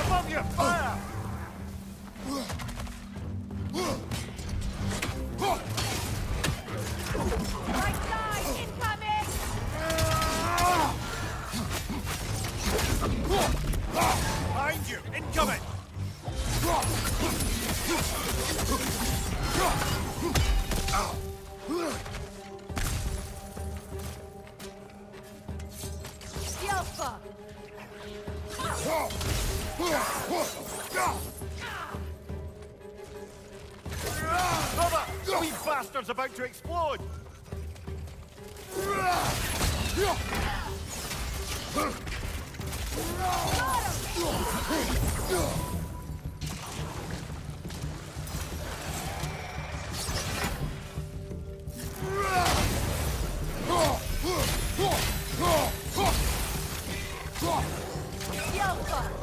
Above you! Fire! Right side, incoming! Behind you! Incoming! Yelfa! Cover! The wee bastard's about to explode! Yelfa! Yelfa!